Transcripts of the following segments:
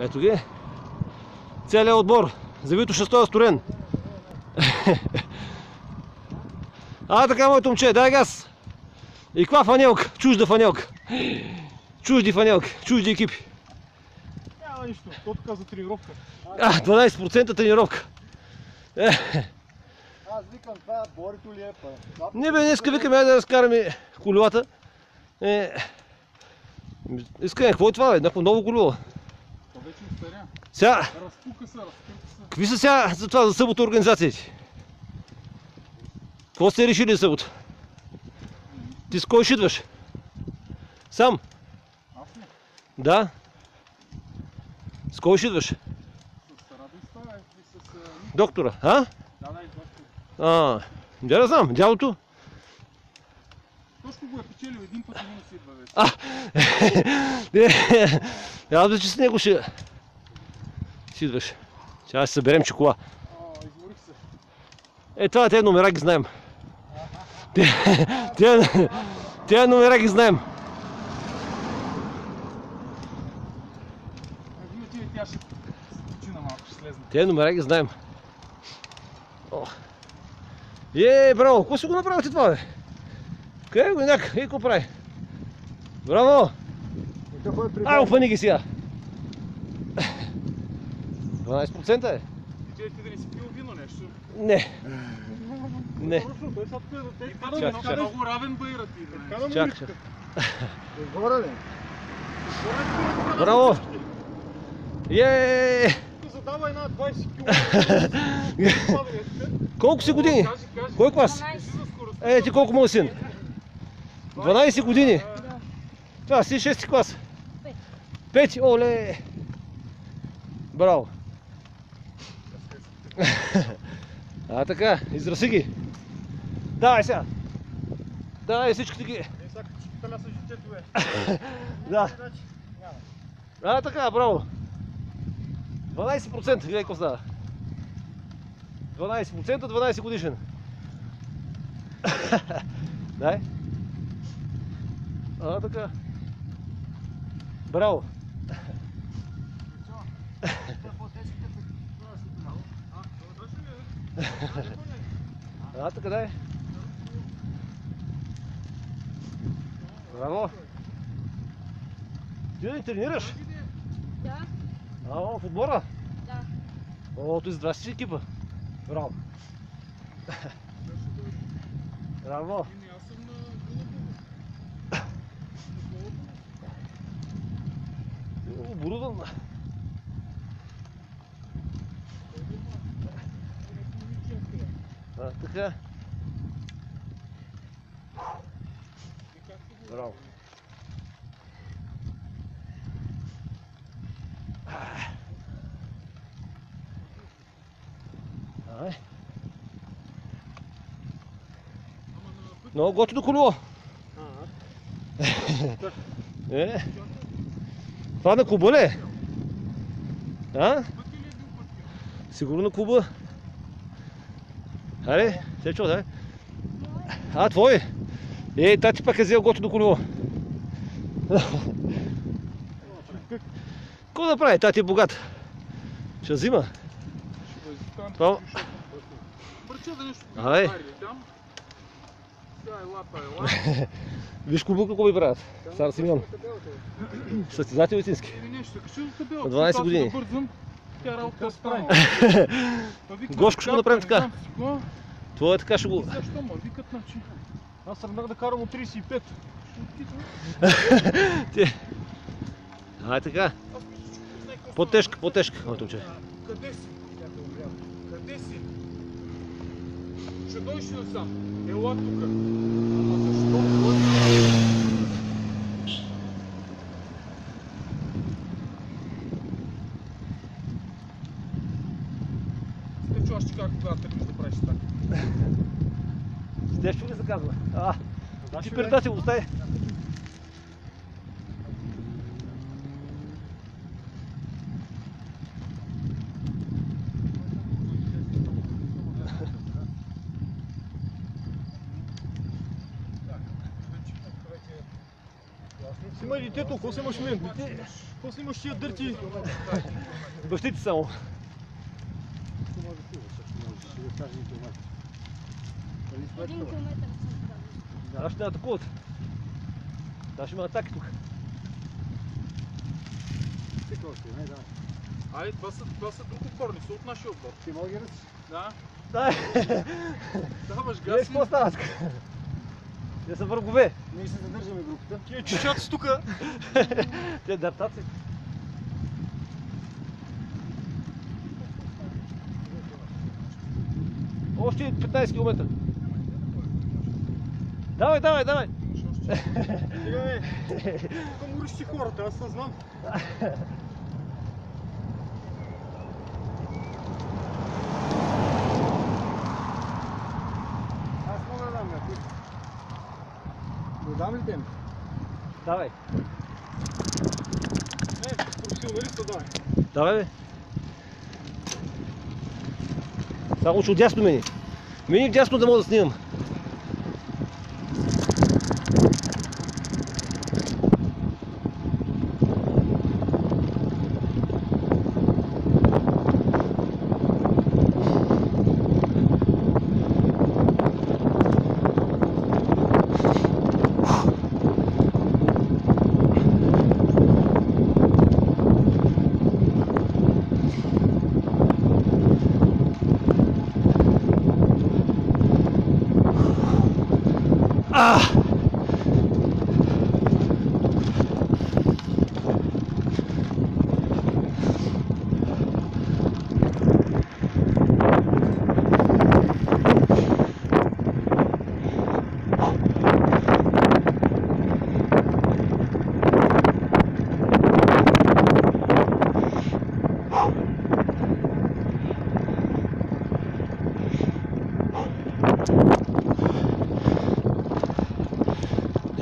Ето ги. Целият отбор. За Витоша стоя сторен. А, така, моето момче, дай газ. И каква фанелка? Чужда фанелка. Чужди фанелки, чужди екипи. Няма нищо. То така за тренировка. А, 12% тренировка. Е, Аз викам това Борито ли е па? Не бе, днеска викаме айде да разкараме колелата. Е, искаме, какво е това бе? Някакво ново колело. Устаря. Сега, Разпука се, разпука се. какви са сега за това за събота организациите? Какво сте решили за събота? Ти с кой ще идваш? Сам? Аз не. Да. С кой ще идваш? С радостта и с... а, Доктора, а? Да, да, и доктор. А, да да знам, дялото. Точно го е печелил един път и минус идва вече. Не, аз бе, че с него ще... Си идваш. Сега ще съберем чокола. Е, това тези номера ги знаем. Те- Тези номера ги знаем. Тези номера ги знаем. Е, браво, какво си го направите това, бе? Къде го няк? Ей, какво прави? Браво! При Ай, опани ги сега. 12% е? Ти ти да не си пил вино нещо. Не. Не. Е Чак, много, чак. много равен байра ти. Чак, чак. Горе ли? Браво! Е! Задава една 20 кг. Колко си години? Кой клас? Е, ти колко му син? 12 години. Това си 6 клас. Пети, оле! Браво! А така, израси ги. Давай сега. Давай всичките ги. Е, сега като ще таля с житето е. Да. А така, браво. 12% гледай какво става. 12%, 12 годишен. Дай. А така. Браво. А така дай. Браво. Ти да ни тренираш? Да, А, в отбора? да. О, ти здрасти екипа. Браво. Браво. Аз съм на. Оборудван. А, така. Браво. Ай. Много готино колело. Е. Това на Куба ли е? А? Сигурно на Куба. Аре, се чува, да? А, твой? Е, тати пак е взел готино колело. Какво да прави? Тати е богат. Ще взима. Това... Парче да нещо. Ай. Е е. Виж клуба какво ви правят. Стар Симеон. Състезател истински. На 12 Аз години. Гошко ще го направим така. Е така ще го... Защо ма викат, значи? Аз тръгнах да карам от 35. Ти... Ай така. По-тежка, по-тежка. Моето момче. Къде си? Къде си? Ще дойдеш ли сам? Ела тук. Ама защо? Те чуваш, че как когато тръгнеш да правиш така. Стешко ли се казва? А, ти приятел, остави. Има и детето, какво имаш мен? Какво имаш тия дърти? Бащите само. Един километър съм правил. Да, ще атакуват. Да, ще има атаки тук. Ай, това са, това са друг отбор, не са от нашия отбор. Ти мога ги? Да, Да, даваш газ. какво става тук? Те са врагове. Ние ще задържаме групата. Тия чичаци тук. Те дъртаци. Още 15 км. Давай, давай, давай. Сега е. Тук мориш си хората, аз не знам. Аз мога да дам някой. Да дам ли тем? Давай. Не, професионалиста дай. Давай, бе. Само, че отдясно мини. Мини вдясно да мога да снимам. А!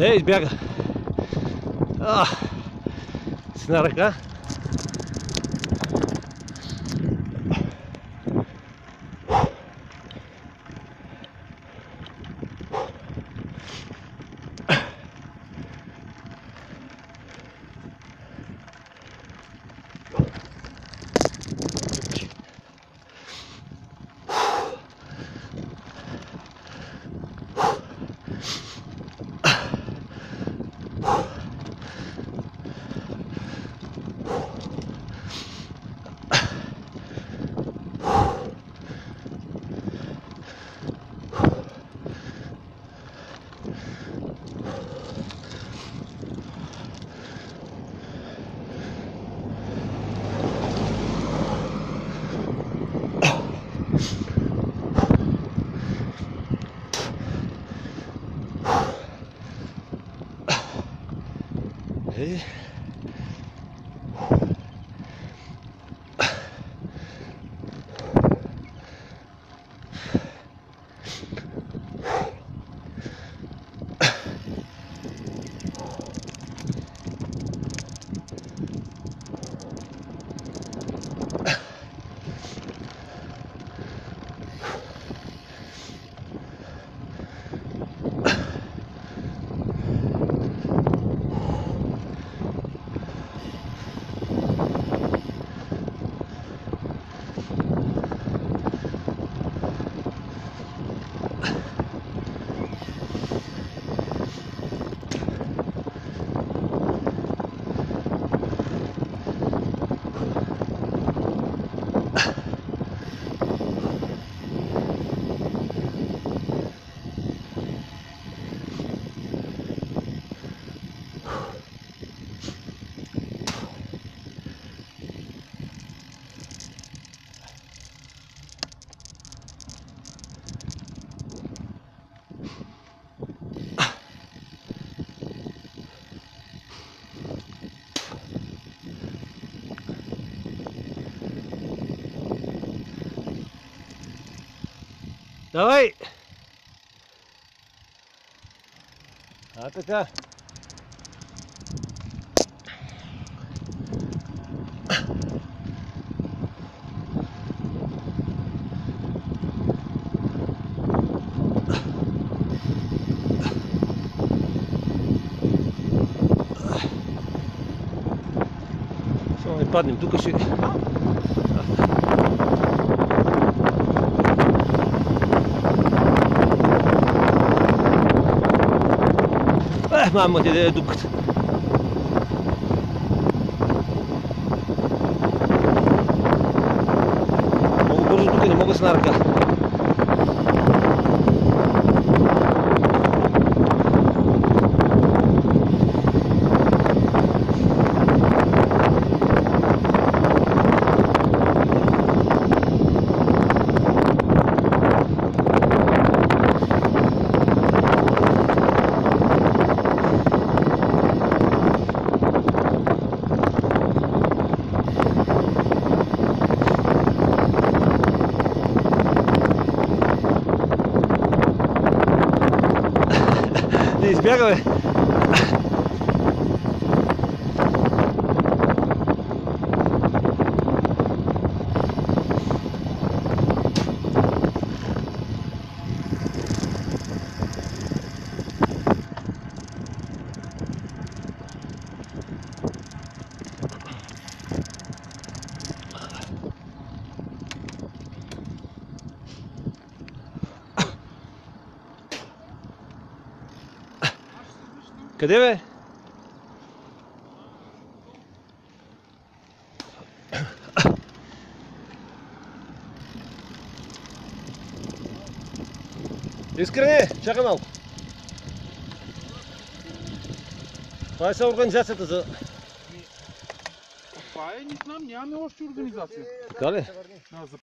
Е, избяга. А, с една Давай! А така. Ще паднем, тук ще... Мамо ти, е дупката? Много бързо тук не мога с една ръка. Не Къде бе? Искрене, чакай малко. Това е са организацията за... Това е, не знам, нямаме още организация. Така ли? А, за